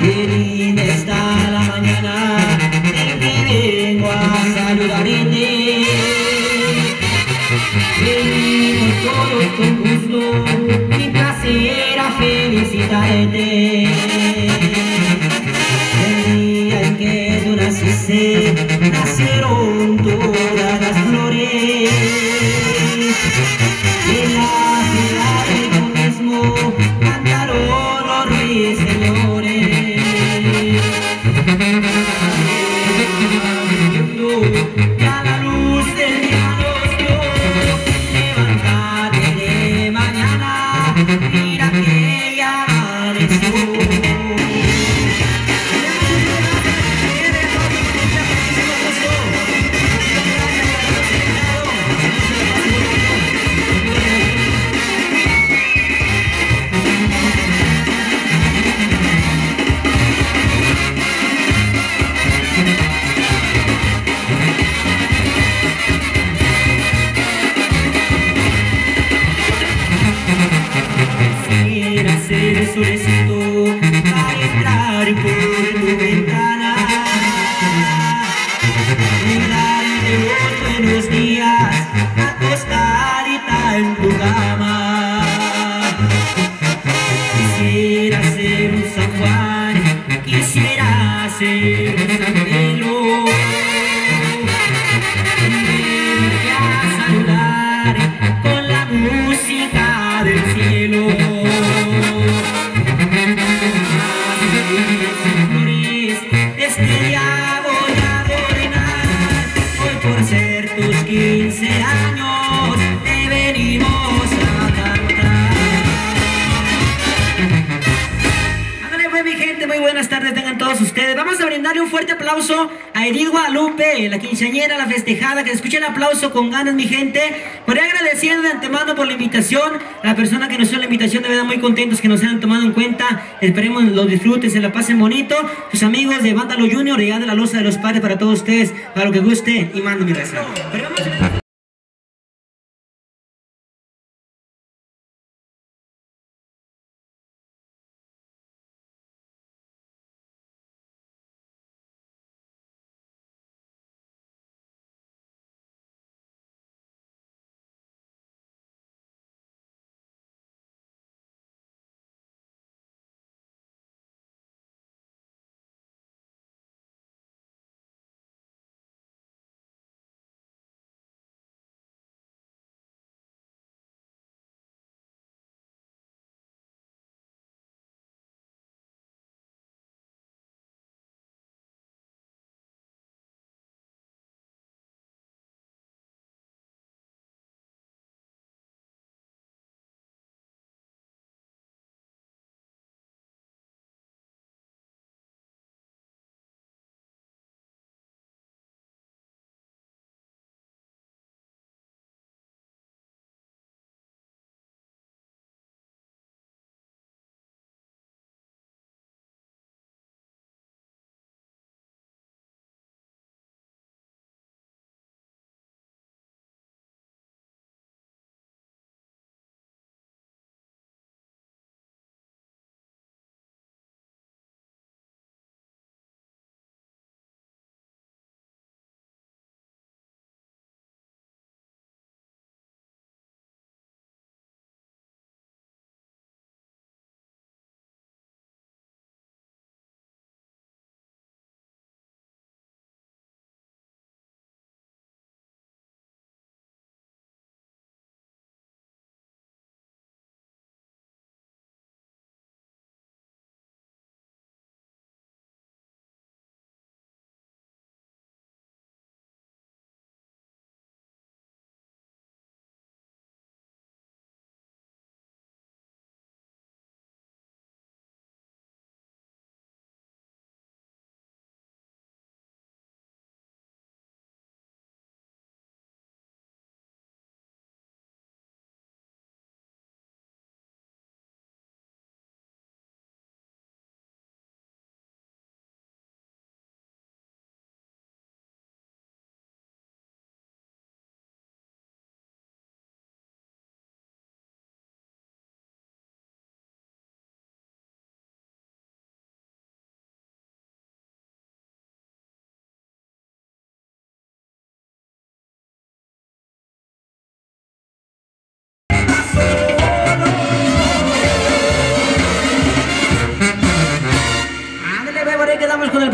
Qué linda está la mañana que vengo a saludarte. Venimos todos con gusto, mi placer a felicitarte. Aplauso a Edith Guadalupe, la quinceañera, la festejada, que escuche el aplauso con ganas mi gente. Por agradecer de antemano por la invitación, la persona que nos hizo la invitación, de verdad muy contentos que nos hayan tomado en cuenta. Esperemos los disfruten, se la pasen bonito. Sus amigos de Vándalo Junior, ya de la loza de los padres para todos ustedes, para lo que guste y mando mi beso.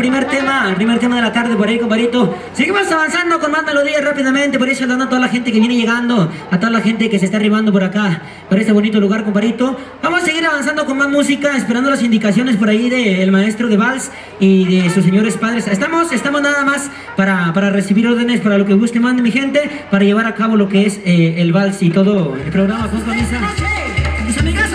Primer tema, el primer tema de la tarde por ahí, compadrito. Seguimos avanzando con más melodías rápidamente, por eso saludando a toda la gente que viene llegando, a toda la gente que se está arribando por acá, por este bonito lugar, compadrito. Vamos a seguir avanzando con más música, esperando las indicaciones por ahí del maestro de Vals y de sus señores padres. Estamos, estamos nada más para, para recibir órdenes, para lo que guste, mande mi gente, para llevar a cabo lo que es eh, el Vals y todo el programa. Con Mis amigas,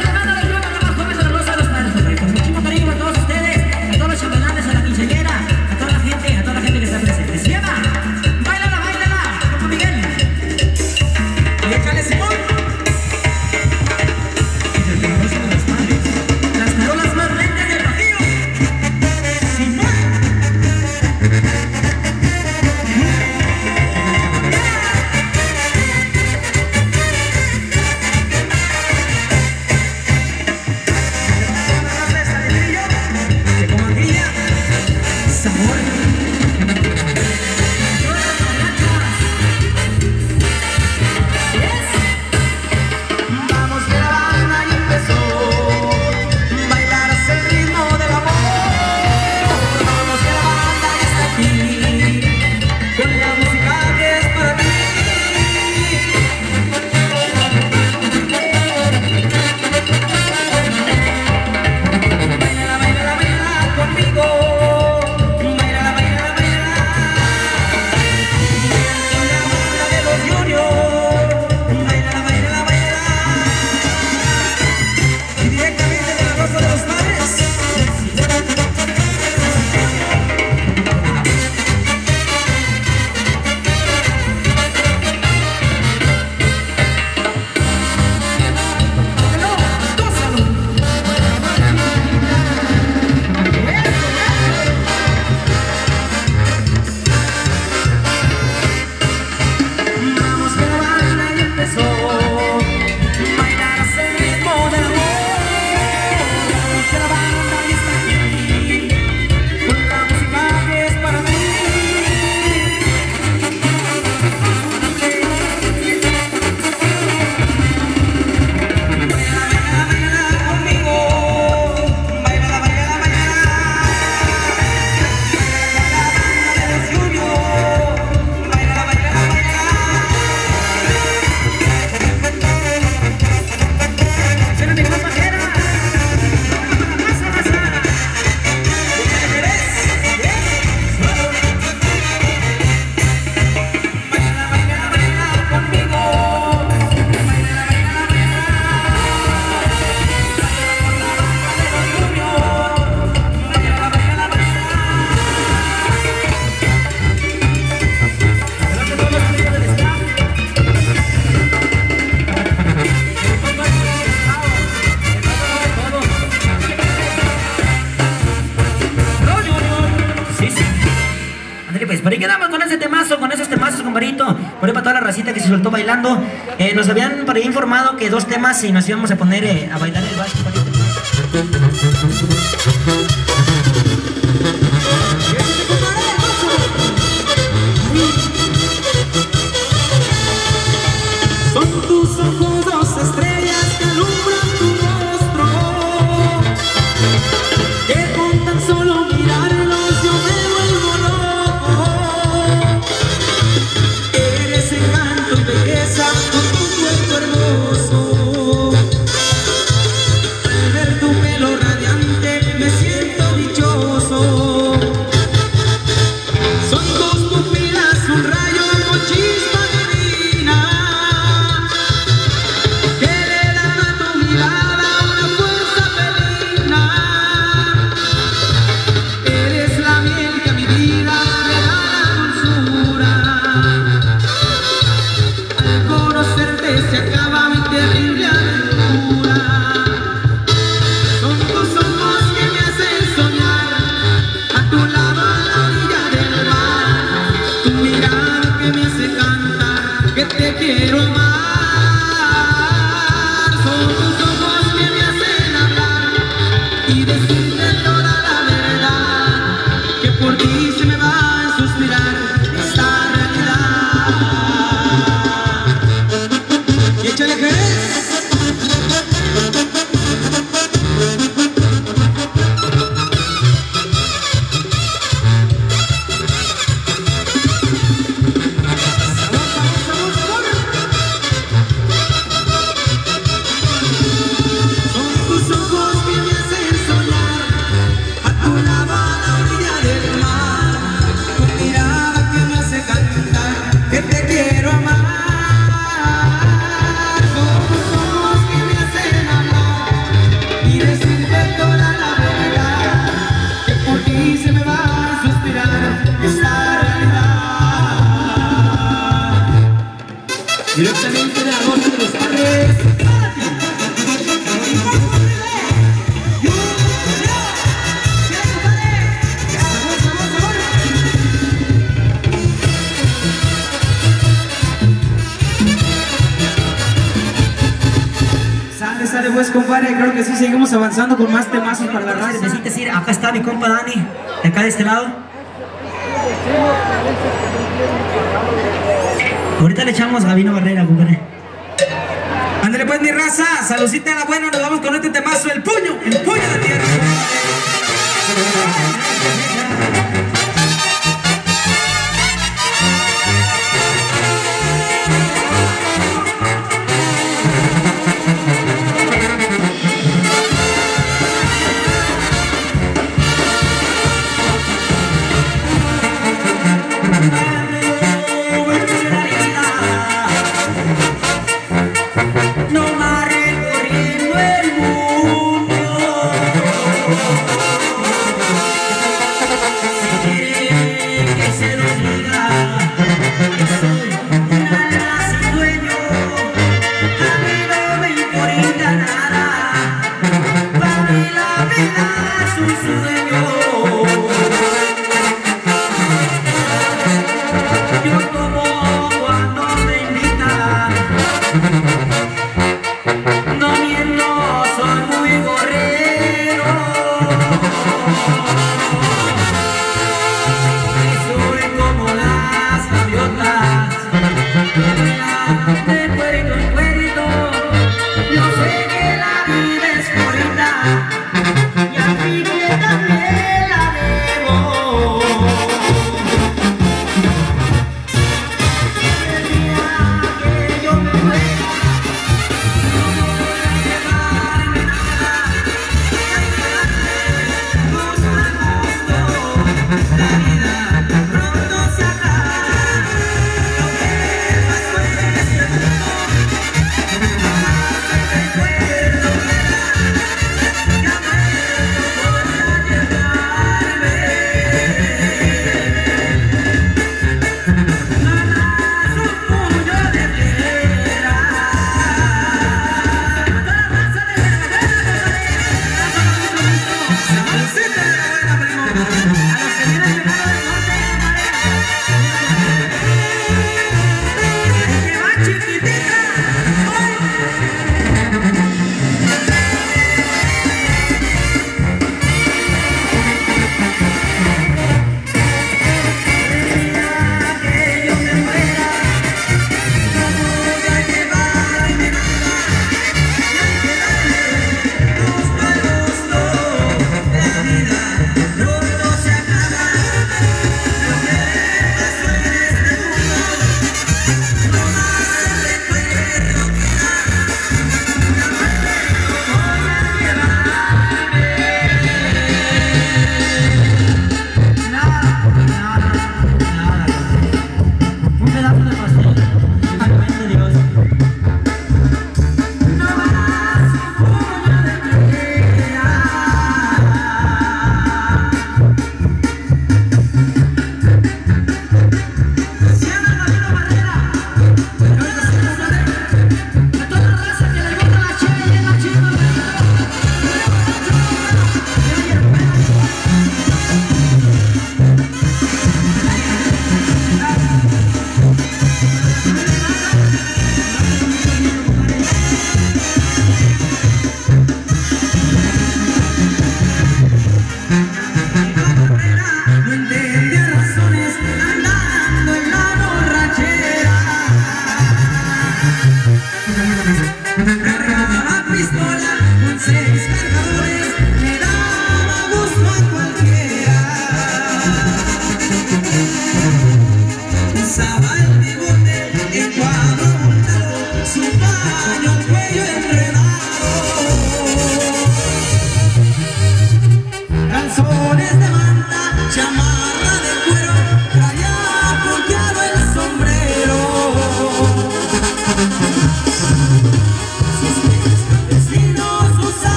informado que dos temas y nos íbamos a poner eh, a bailar el vals. avanzando con más temazos para la raza. Necesitas ir, acá está mi compa Dani, de acá de este lado. Ahorita le echamos a Vino Barrera, compadre. Ándale pues mi raza, saludcita a la buena, nos vamos con este temazo, el puño, el puño de tierra.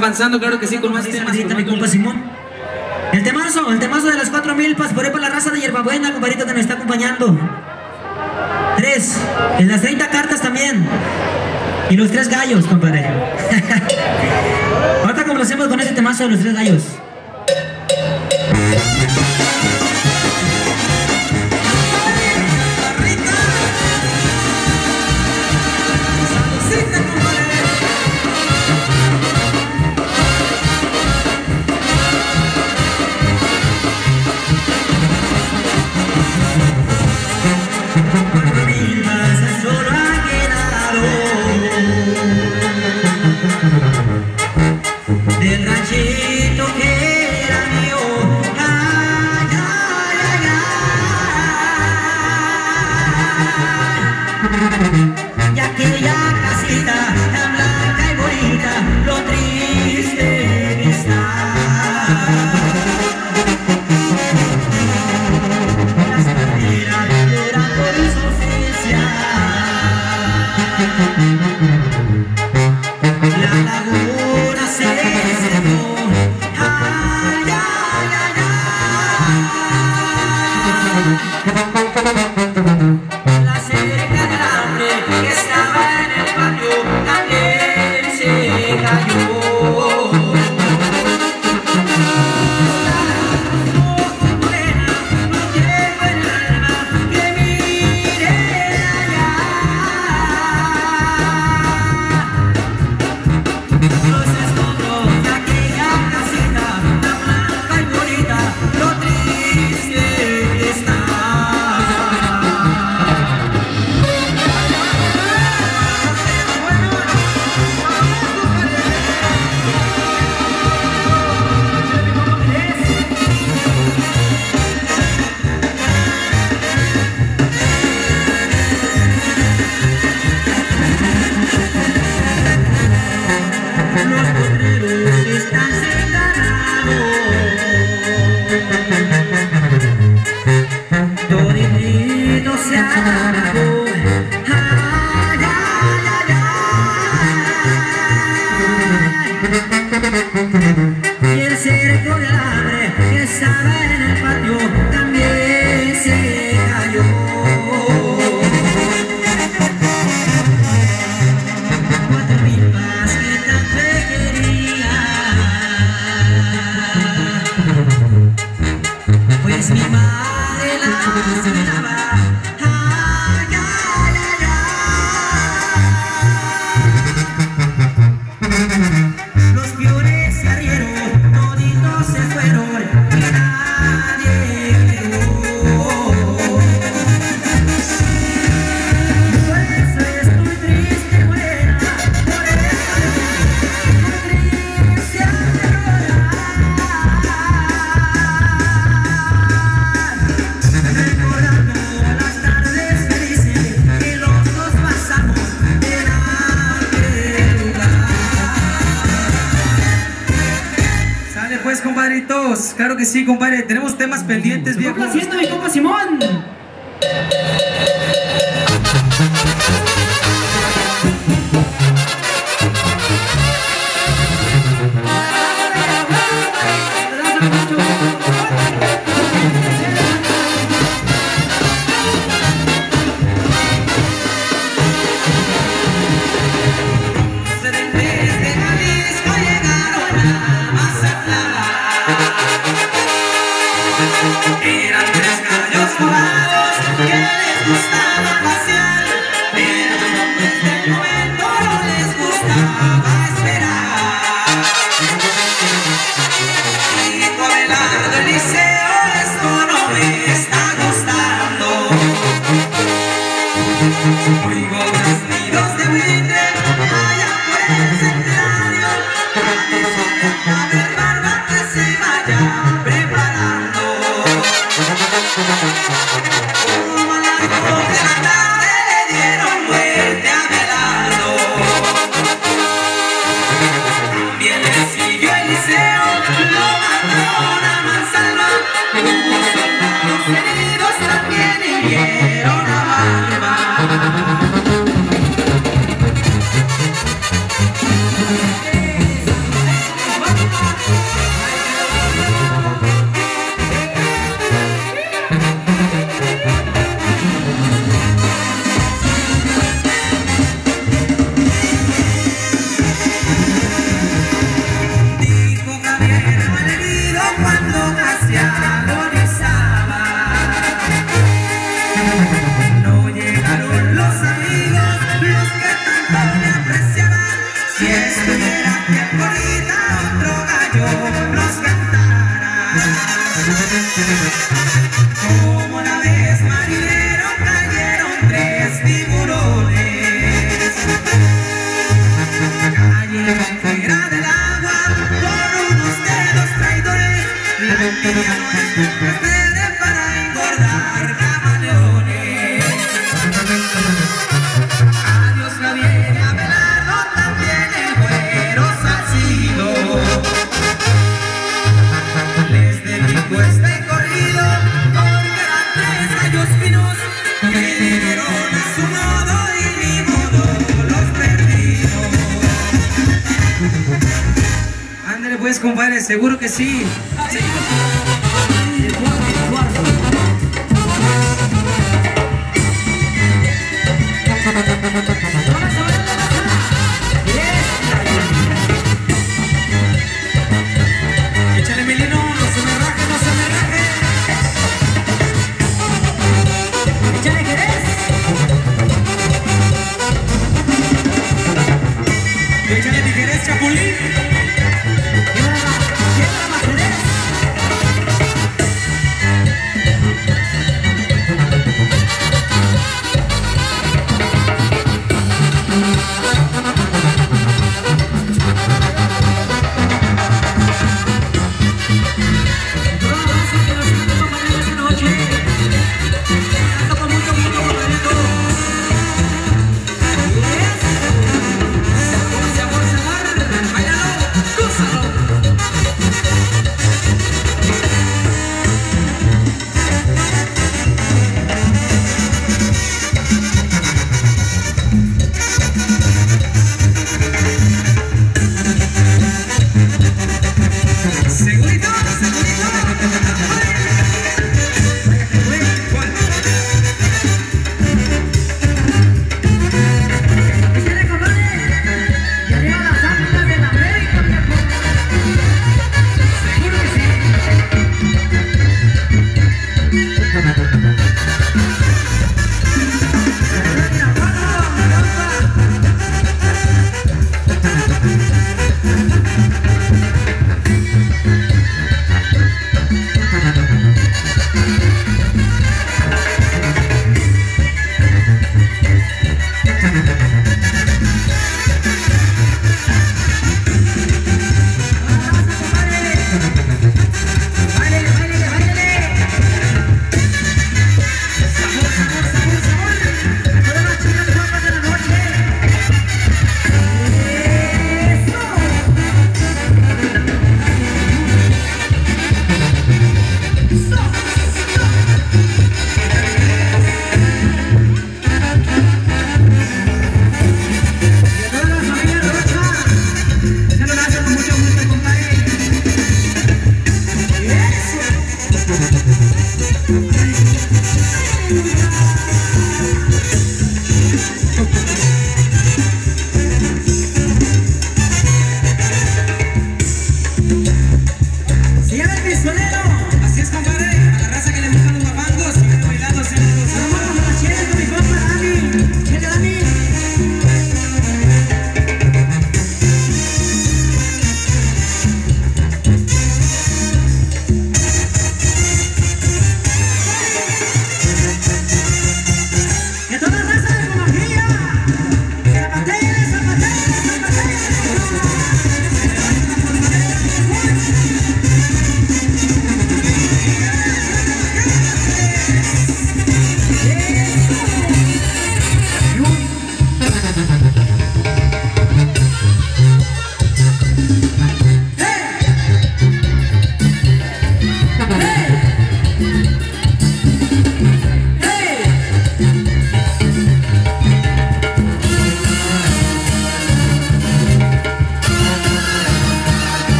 avanzando, claro que sí, con más temas. Mi compa Simón. El temazo, el temazo de las cuatro milpas, por ahí para la raza de Hierbabuena, compadrito que nos está acompañando. Tres, en las 30 cartas también. Y los tres gallos, compadre. Ahorita complacemos con ese temazo de los tres gallos. Tenemos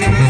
waiting.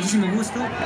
Muchísimo gusto.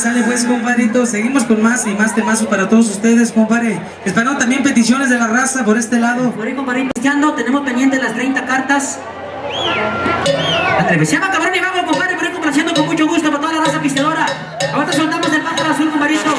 sale pues compadrito, seguimos con más y más temazos para todos ustedes compadre, esperando también peticiones de la raza por este lado. Por ahí compadre, iniciando, tenemos pendientes las 30 cartas. Atreves, pues, cabrón y vamos compadre, por ahí complaciendo con mucho gusto para toda la raza pisteadora. Ahora soltamos el pájaro azul compadrito.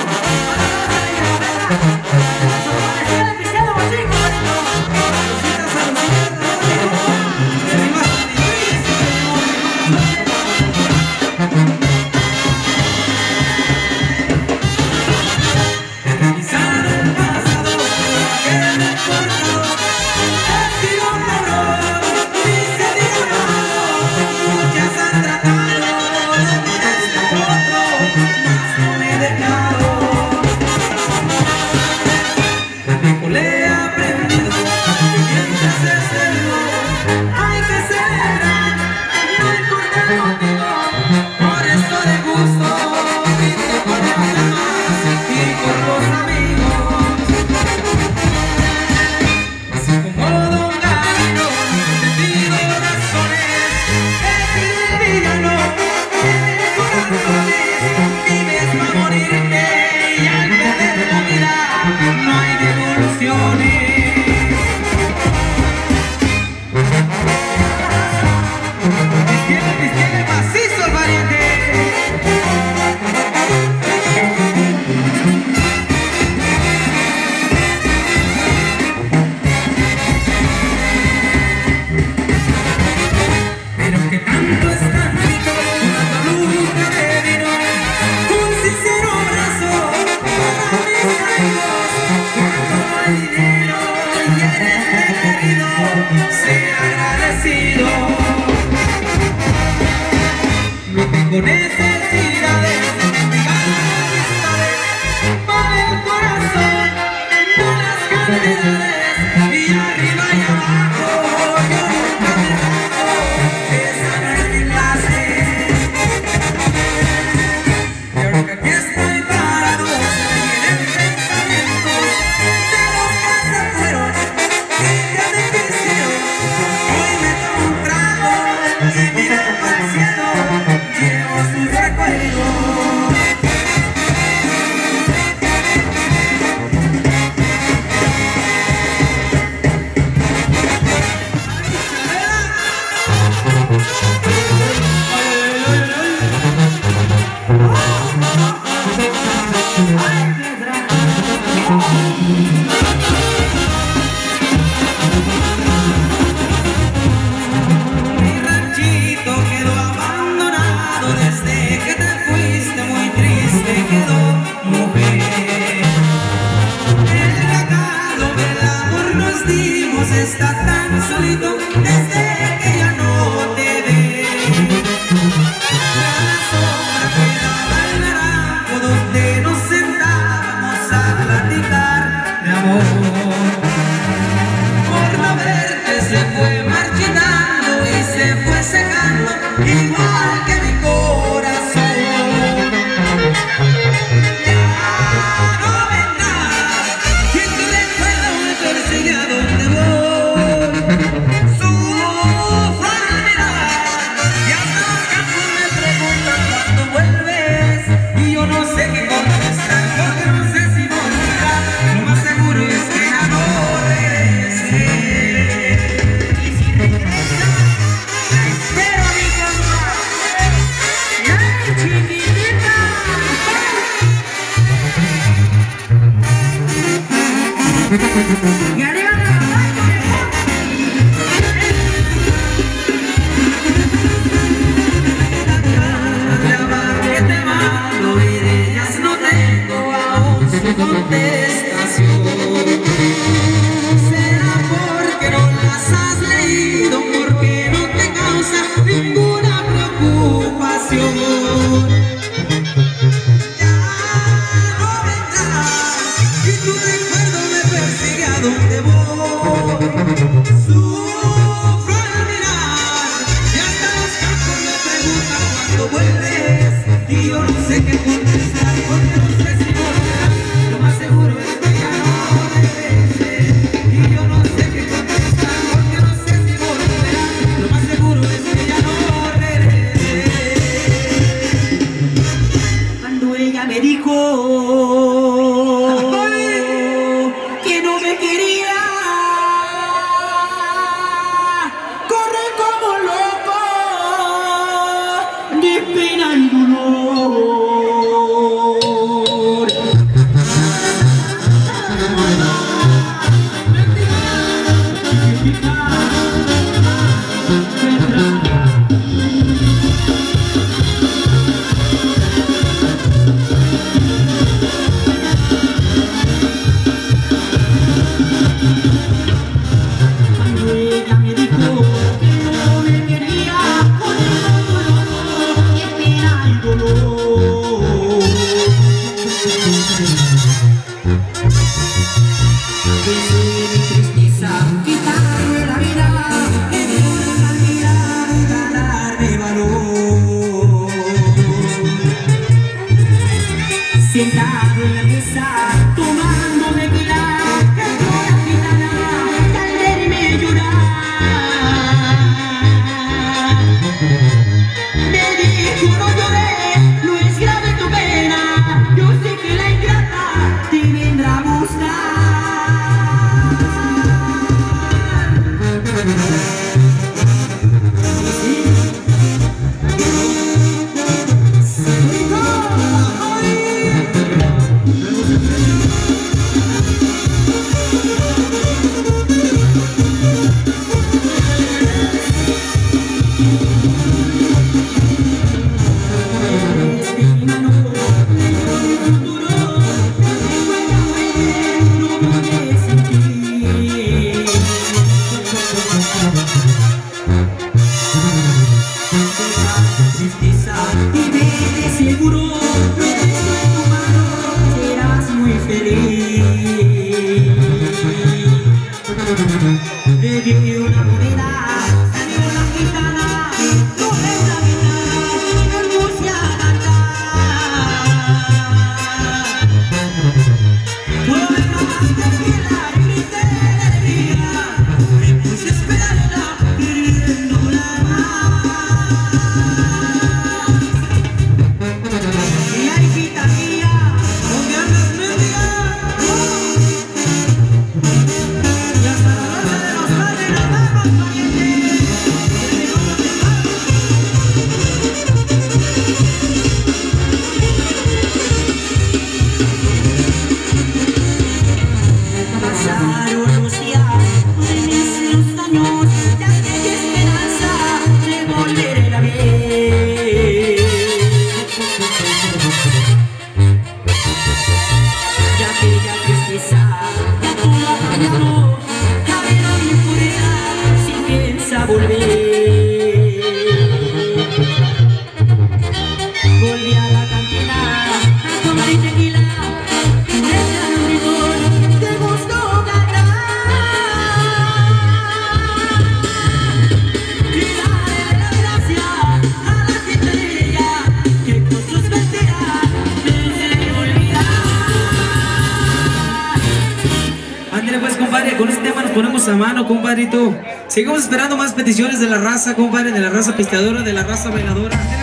peticiones de la raza, compadre, de la raza pisteadora, de la raza bailadora.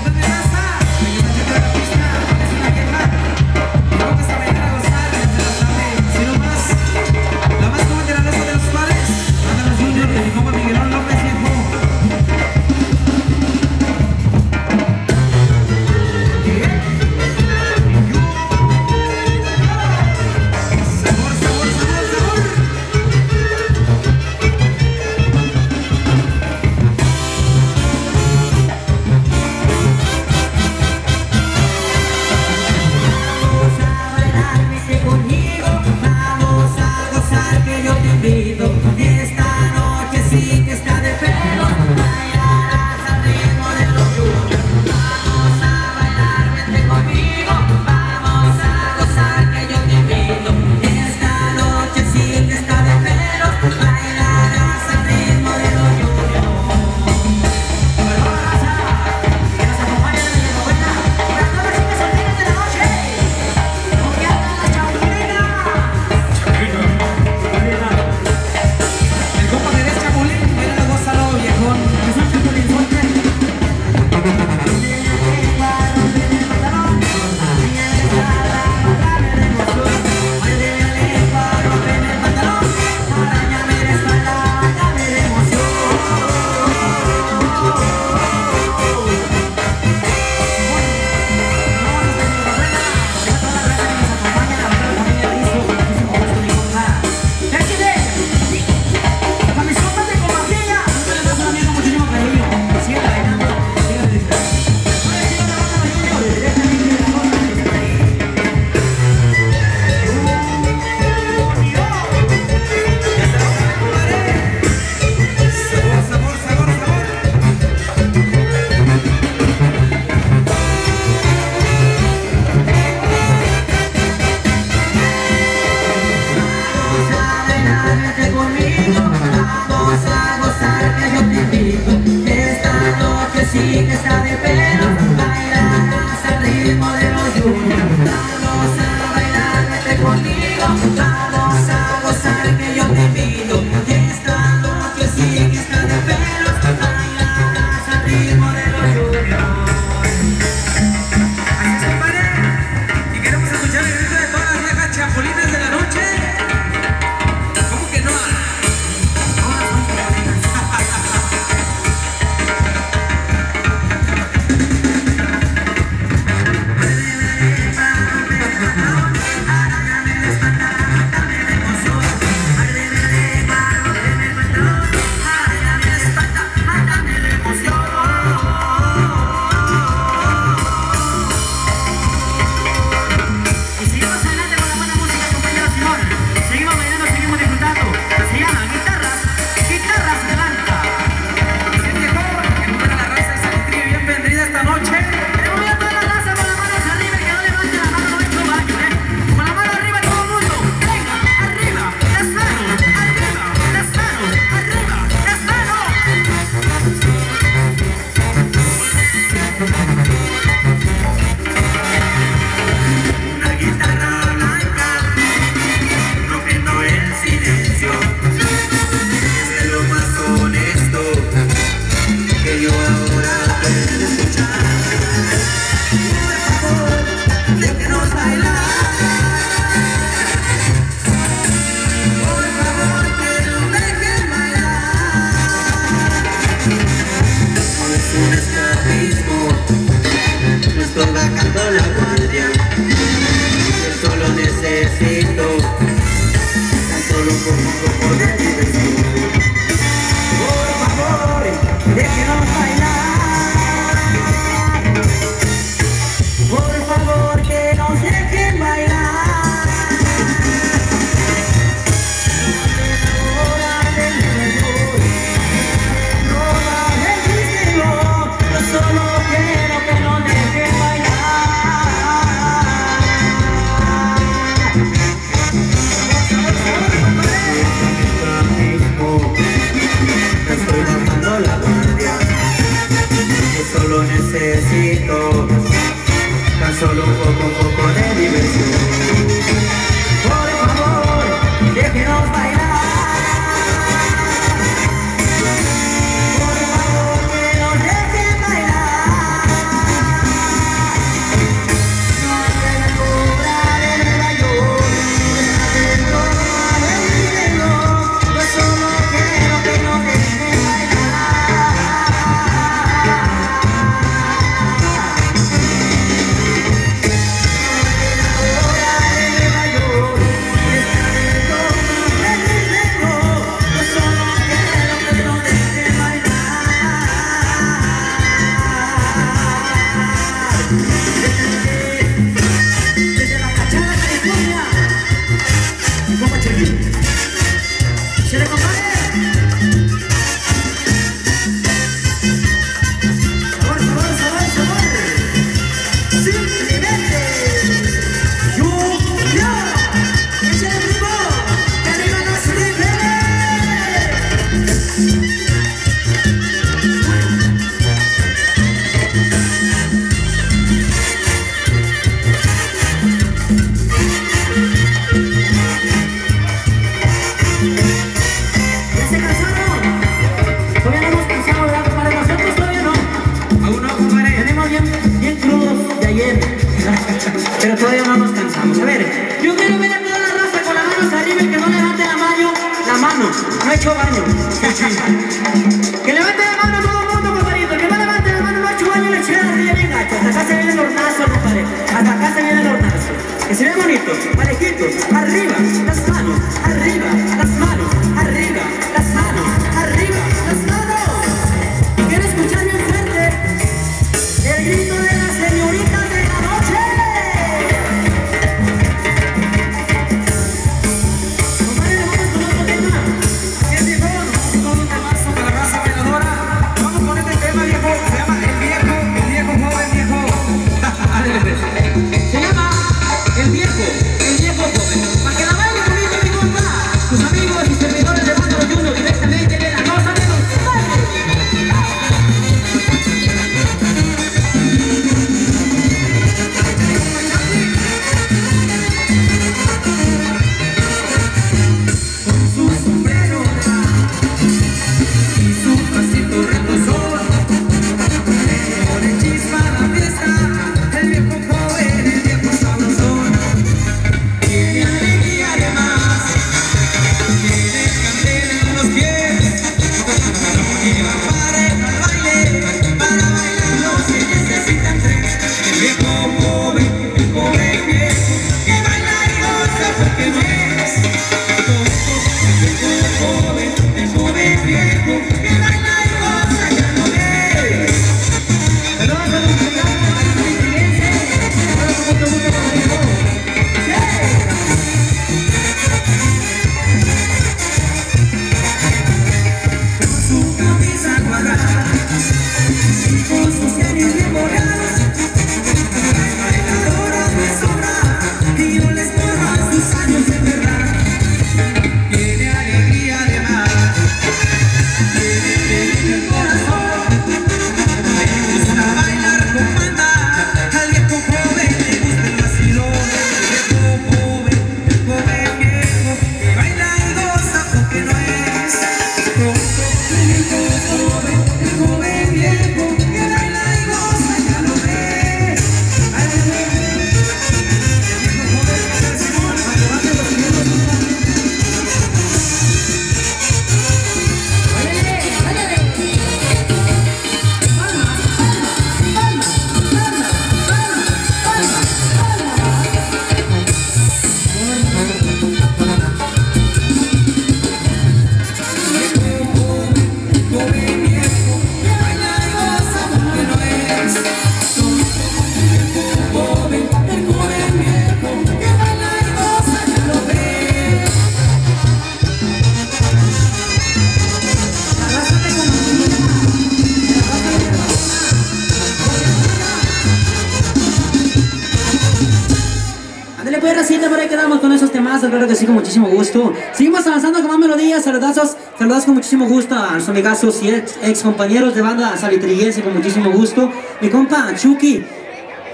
que sí, con muchísimo gusto. Seguimos avanzando con más melodías, saludazos, saludazos con muchísimo gusto a nuestros amigazos y ex, ex, compañeros de banda salitriguense con muchísimo gusto. Mi compa Chucky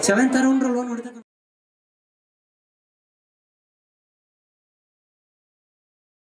se va a entrar un